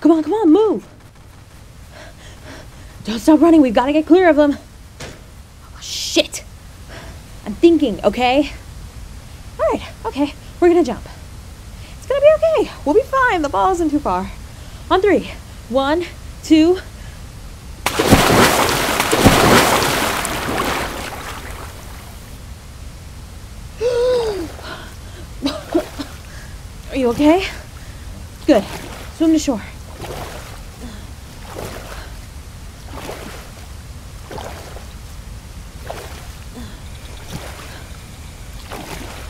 Come on, come on, move! Don't stop running, we've got to get clear of them. Oh, shit! I'm thinking, okay? Alright, okay, we're gonna jump. It's gonna be okay. We'll be fine. The ball isn't too far. On three. One, two. Are you okay? Good. Swim to shore.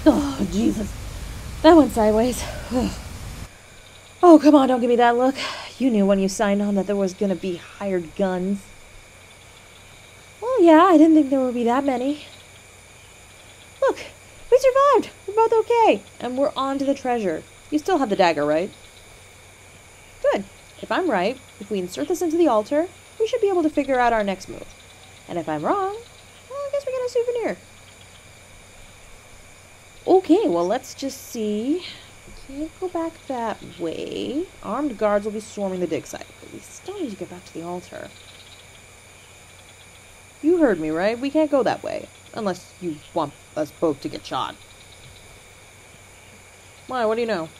Oh, Jesus. That went sideways. oh, come on, don't give me that look. You knew when you signed on that there was gonna be hired guns. Well, yeah, I didn't think there would be that many. Look, we survived. We're both okay. And we're on to the treasure. You still have the dagger, right? Good. If I'm right, if we insert this into the altar, we should be able to figure out our next move. And if I'm wrong, well, I guess we get a souvenir. Okay, well, let's just see. We can't go back that way. Armed guards will be swarming the dig site, but we still need to get back to the altar. You heard me, right? We can't go that way. Unless you want us both to get shot. Why, what do you know?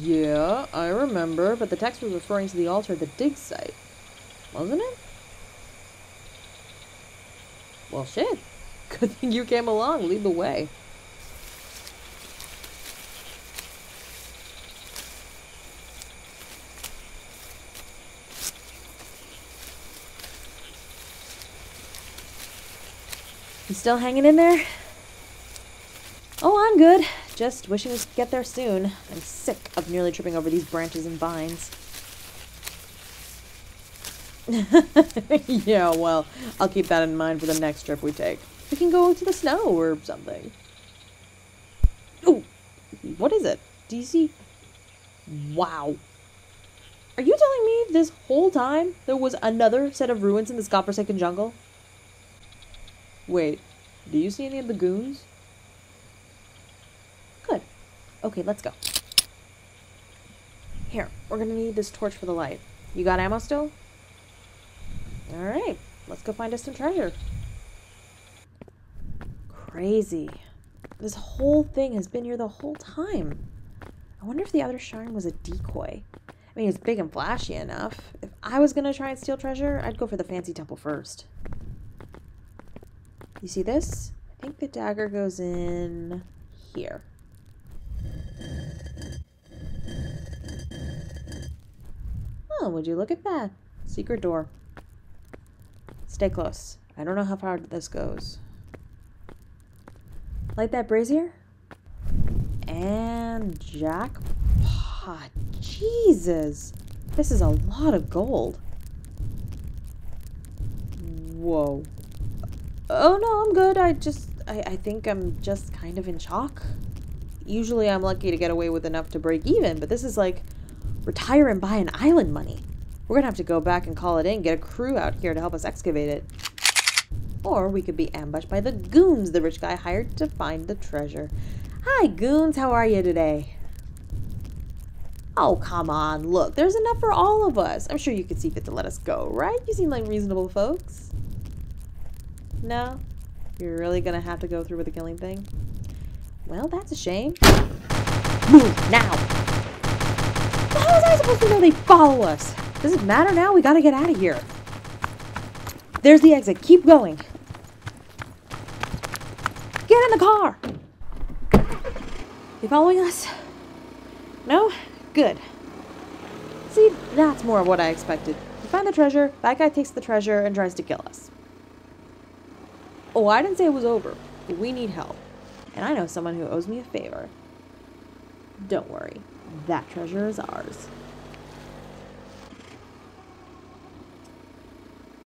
Yeah, I remember, but the text was referring to the altar the dig site. Wasn't it? Well, shit. Good thing you came along. Lead the way. You still hanging in there? Oh, I'm good. Just wishing could get there soon. I'm sick of nearly tripping over these branches and vines. yeah, well, I'll keep that in mind for the next trip we take. We can go to the snow or something. Oh, what is it? Do you see? Wow. Are you telling me this whole time there was another set of ruins in this godforsaken jungle? Wait, do you see any of the goons? Good. Okay, let's go. Here, we're gonna need this torch for the light. You got ammo still? Alright, let's go find us some treasure. Crazy. This whole thing has been here the whole time. I wonder if the other shrine was a decoy. I mean, it's big and flashy enough. If I was gonna try and steal treasure, I'd go for the fancy temple first. You see this? I think the dagger goes in here. Oh, would you look at that? Secret door. Stay close. I don't know how far this goes. Light that brazier? And jackpot. Jesus. This is a lot of gold. Whoa. Oh no, I'm good. I just I, I think I'm just kind of in shock. Usually I'm lucky to get away with enough to break even, but this is like retire and buy an island money. We're gonna have to go back and call it in, get a crew out here to help us excavate it. Or we could be ambushed by the goons the rich guy hired to find the treasure. Hi, goons. How are you today? Oh, come on. Look, there's enough for all of us. I'm sure you could see fit to let us go, right? You seem like reasonable folks. No? You're really gonna have to go through with the killing thing? Well, that's a shame. Move, now! How was I supposed to know they follow us? Does it matter now? We gotta get out of here. There's the exit. Keep going. In the car! You following us? No? Good. See, that's more of what I expected. We find the treasure, that guy takes the treasure and tries to kill us. Oh, I didn't say it was over, we need help. And I know someone who owes me a favor. Don't worry, that treasure is ours.